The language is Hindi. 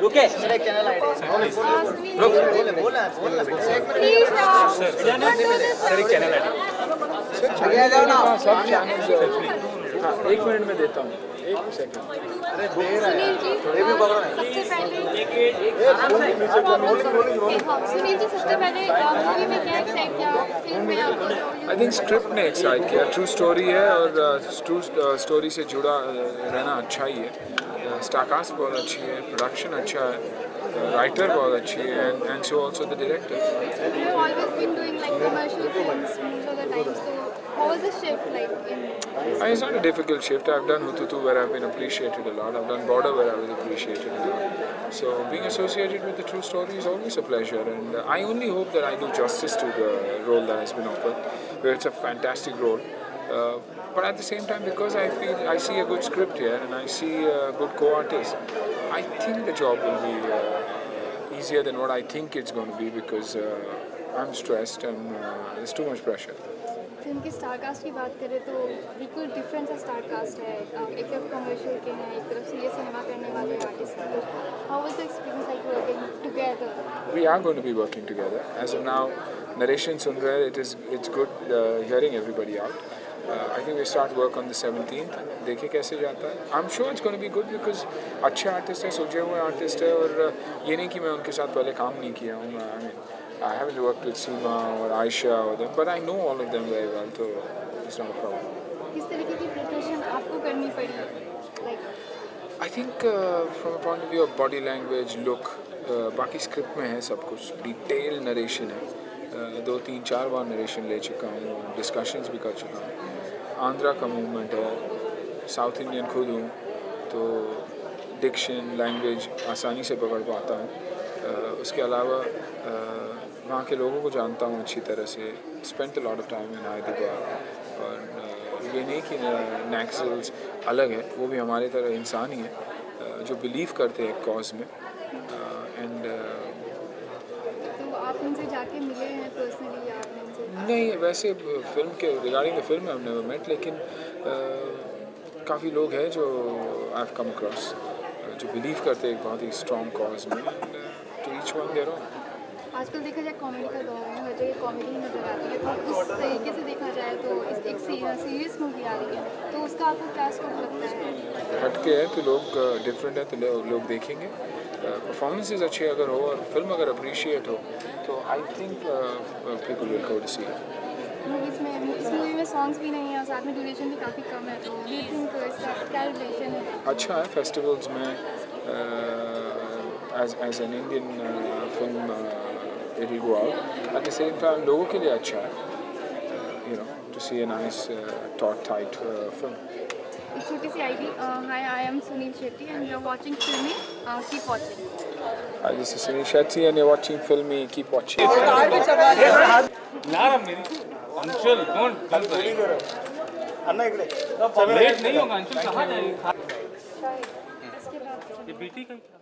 रुके Please, uh, don't do this. सब चैनल हाँ एक मिनट में देता हूँ। एक सेकंड सुनील जी सबसे पहले हाँ, सुनील जी सबसे पहले मूवी में क्या एक्साइट किया? फ़िल्म में आपको आई थिंक स्क्रिप्ट ने एक्साइट किया। ट्रू स्टोरी है और ट्रू स्टोरी से जुड़ा uh, रहना अच्छा ही है। स्टाकास्ट बहुत अच्छी है प्रोडक्शन अच्छा है राइटर बहुत अच्छी है and and so also the director Uh, It's not a difficult shift. I've done Hututu where I've been appreciated a lot. I've done Border where I was appreciated a lot. So being associated with the true story is always a pleasure. And I only hope that I do justice to the role that has been offered, where it's a fantastic role. Uh, but at the same time, because I feel I see a good script here and I see a good co-artist, I think the job will be uh, easier than what I think it's going to be because uh, I'm stressed and uh, there's too much pressure. Film के स्टार कास्ट की बात करें तो बिल्कुल डिफरेंट सा स्टार कास्ट है एक तरफ़ कमर्शियल के हैं एक तरफ़ सीरियस सिनेमा करने वाले artist how was experience like working together we are going to be working together as of now Narration Sundra, it is it's good uh, hearing everybody out. Uh, I think we start work on the 17th. देखे कैसे जाता है I am sure going to be good because अच्छे आर्टिस्ट हैं सोचे हुए आर्टिस्ट है और uh, ये नहीं कि मैं उनके साथ पहले काम नहीं किया हूँ uh, I mean, I haven't worked with Seema or Aisha or them but I know all of them very well so it's not a problem. किस तरीके की आपको करनी पड़ी like I think from a point of view of body language look बाकी स्क्रिप्ट में है सब कुछ डिटेल नरेशन है। Uh, दो तीन चार बार नरेशन ले चुका हूँ डिस्कशंस भी कर चुका हूँ। आंध्रा का मूवमेंट है साउथ इंडियन खुद हूँ तो डिक्शन लैंग्वेज आसानी से पकड़ पाता हूँ। uh, उसके अलावा वहाँ के लोगों को जानता हूँ अच्छी तरह से। Spend spent lot of time in Hyderabad और ये नहीं कि नैक्सल्स अलग है वो भी हमारे तरह इंसान ही है जो बिलीव करते हैं कॉज में। एंड तो आप उनसे जाके मिले हैं पर्सनली या नहीं वैसे फ़िल्म के regarding the film I never met लेकिन काफ़ी लोग हैं जो आई हैव कम अक्रॉस जो बिलीव करते हैं एक बहुत ही स्ट्रॉन्ग कॉज में। ईच वन देयर ओन आजकल देखा जाए कॉमेडी का दौर है हर जगह कॉमेडी नज़र आती है तो उस तरीके से देखा जाए तो इस एक सीरियस मूवी आ रही है तो उसका आपको क्या स्कोप लगता है? हटके है तो लोग डिफरेंट है तो लो- लोग देखेंगे। परफॉर्मेंसेज अच्छे अगर हो और फ़िल्म अगर अप्रिशिएट हो तो I think people will go to see movies में इस मूवी में सॉन्ग्स भी नहीं है और साथ में ड्यूरेशन भी काफ़ी कम है तो यू थिंक इसका क्या रिलेशन है? अच्छा है फेस्टिवल्स में as As an Indian film it will go out at the same time लोगों के लिए अच्छा है you know to see a nice taut tight film एक छोटी सी idea hi I am Suniel Shetty and you are watching Filmy keep watching Hi, this is Sunil Shetty and you're watching Filmy. Keep watching. Anshul don't late नहीं होगा अंशुल कहाँ जाएगी इसके बाद ये बेटी का ही था